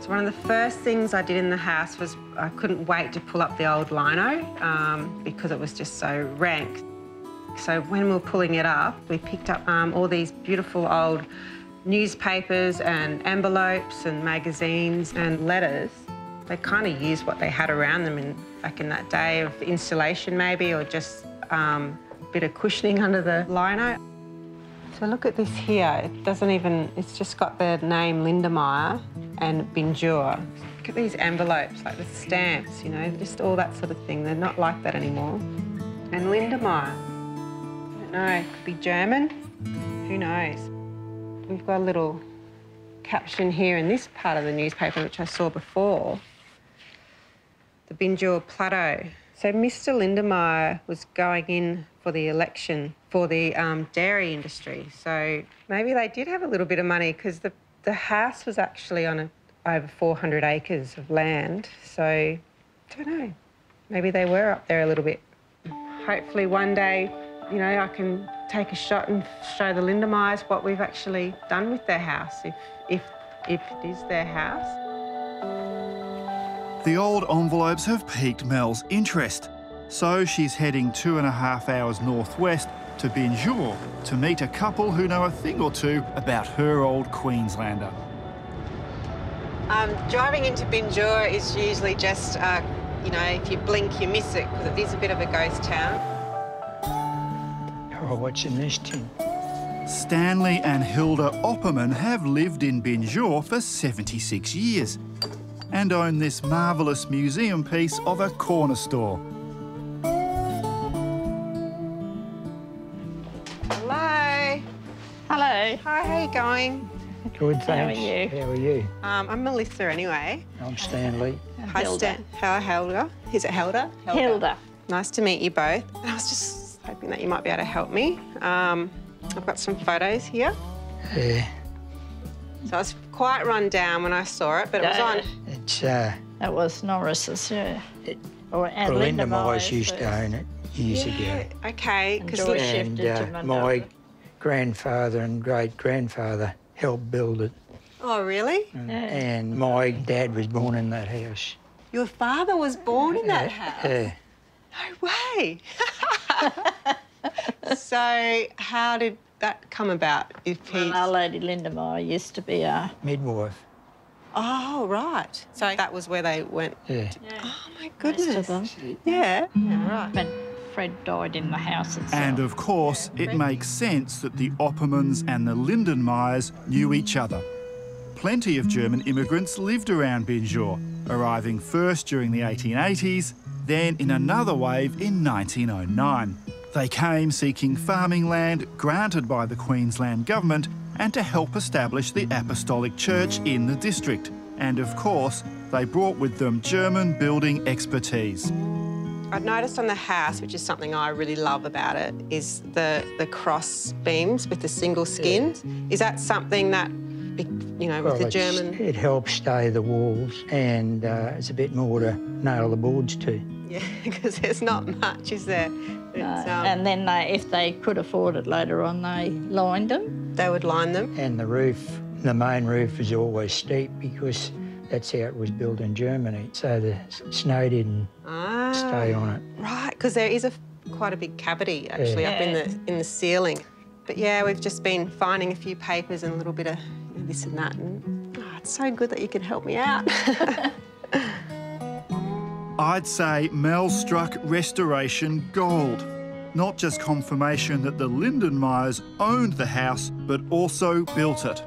So one of the first things I did in the house was I couldn't wait to pull up the old lino um, because it was just so rank. So when we were pulling it up, we picked up um, all these beautiful old newspapers and envelopes and magazines and letters. They kind of used what they had around them in, back in that day of insulation maybe or just um, a bit of cushioning under the lino. So look at this here. It doesn't even, it's just got the name Lindenmayer and Binjour. Look at these envelopes, like the stamps, you know, just all that sort of thing. They're not like that anymore. And Lindenmayer. I don't know, could be German. Who knows? We've got a little caption here in this part of the newspaper, which I saw before. The Binjour Plateau. So Mr Lindenmayer was going in for the election for the um, dairy industry. So maybe they did have a little bit of money because the, the house was actually on a, over 400 acres of land. So I don't know. Maybe they were up there a little bit. Hopefully one day, you know, I can take a shot and show the Lindenmayers what we've actually done with their house, if, if, if it is their house. The old envelopes have piqued Mel's interest, so she's heading two and a half hours northwest to Binjour to meet a couple who know a thing or two about her old Queenslander. Um, driving into Binjour is usually just, uh, you know, if you blink, you miss it because it is a bit of a ghost town. Oh, what's in this tin? Stanley and Hilda Opperman have lived in Binjour for 76 years and own this marvellous museum piece of a corner store. Hello. Hi, how you going? Good, How are thanks. you? How are you? Um, I'm Melissa anyway. I'm Stanley. Hi, Hilda. Stan. Hi, Hilda. Is it Hilda? Hilda. Nice to meet you both. I was just hoping that you might be able to help me. Um, I've got some photos here. Yeah, So I was quite run down when I saw it, but it was on. it's uh, That was Norris's, yeah. Or and Belinda Linda Myers Myers used to own it years Yeah, ago. okay. And Because Joyce And shifted to uh, Mandela. My grandfather and great grandfather helped build it. oh, really? Yeah. And my dad was born in that house. Your father was born in that house. Yeah. No way. so how did that come about? If he. Well, our lady Lindenmayer used to be a midwife. Oh right. So that was where they went. Yeah. Oh my most of goodness. them. Yeah. Yeah. Right. Fred died in the house itself. And of course, it makes sense that the Oppermans and the Lindenmayers knew each other. Plenty of German immigrants lived around Binjour, arriving first during the 1880s, then in another wave in 1909. They came seeking farming land granted by the Queensland Government and to help establish the Apostolic Church in the district. And of course, they brought with them German building expertise. I've noticed on the house, which is something I really love about it, is the the cross beams with the single skin. Is that something that, you know, with the German? It helps stay the walls and uh, it's a bit more to nail the boards to. Yeah, because there's not much, is there? No. Um, and then they, if they could afford it later on, they lined them. they would line them. And the roof, the main roof is always steep because that's how it was built in Germany. So the snow didn't Ah, stay on it. right, because there is a quite a big cavity actually up in the in the ceiling. But yeah, we've just been finding a few papers and a little bit of you know, this and that, and oh, it's so good that you can help me out. I'd say Mel struck restoration gold. Not just confirmation that the Lindenmayers owned the house, but also built it.